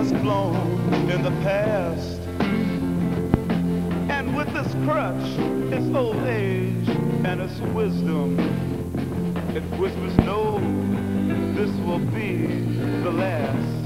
has flown in the past. And with this crutch, its old age and its wisdom, it whispers, no, this will be the last.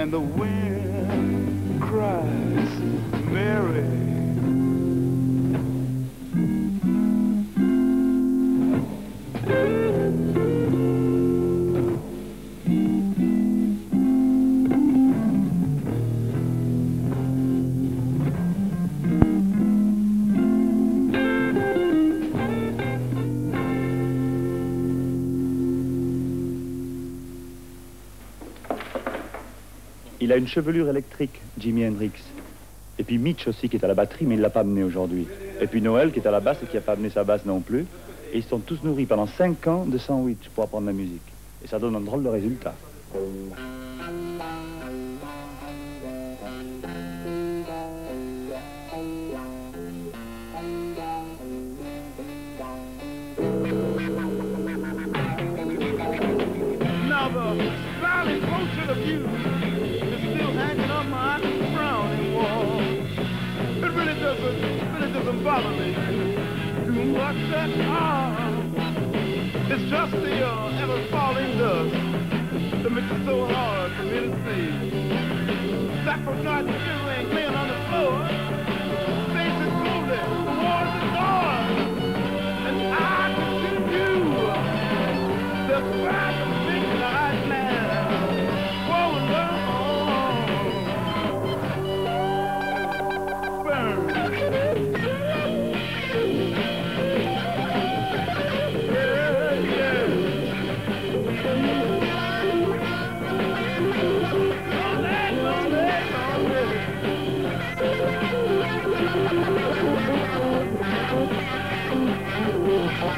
And the wind cries, Mary. Il a une chevelure électrique, Jimi Hendrix. Et puis Mitch aussi qui est à la batterie, mais il ne l'a pas amené aujourd'hui. Et puis Noël qui est à la basse et qui n'a pas amené sa basse non plus. Et ils sont tous nourris pendant 5 ans de sandwich pour apprendre la musique. Et ça donne un drôle de résultat. My frowning wall. It really doesn't, really doesn't bother me too much at all. It's just the uh, ever falling dust that makes it so hard for me to see. That forgotten earring laying on the floor,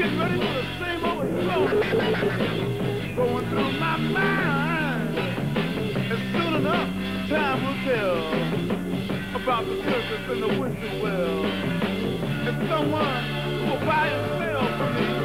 getting ready for the same old song going through my mind. And soon enough, time will tell about the circus and the wishing well. And someone will buy sell for me